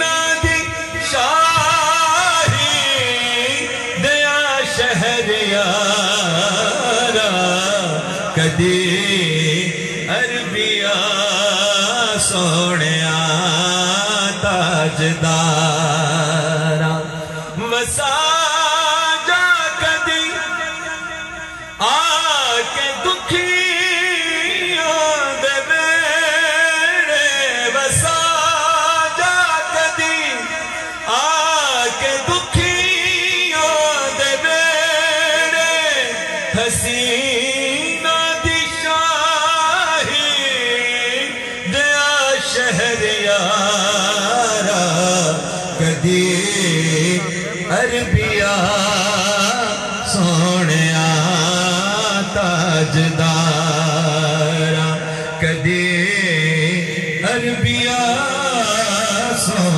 نه دي شهي ديا شهر ڪڏي اربيا سوڻيان تجدا हसीन दिशा दया शहरियारा क अरबिया सुणिय तजदारा करबी सो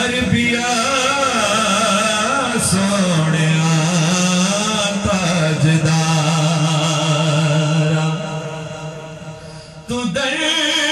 अरबिया सोड़ تاجدارا تو दया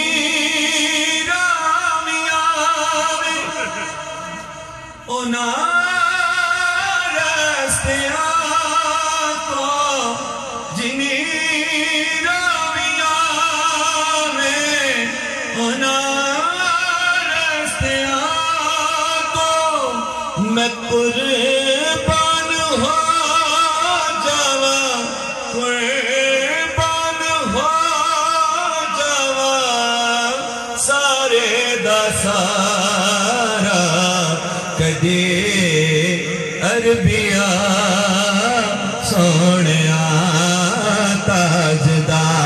سونا رستیا کو جنی رویا میں قربان ہو अरबिया सोने ताजदारा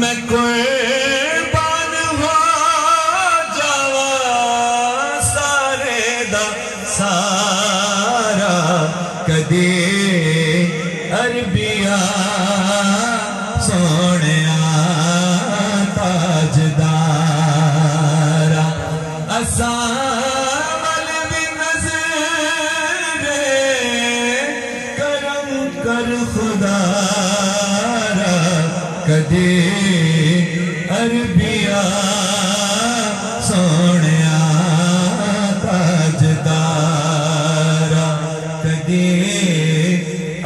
मैं कुर्बान हो जावा सारे दा सारा कदे अरबिया सोने ताजदारा असा अरबिया सुण त जारा त दे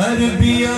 अरबिया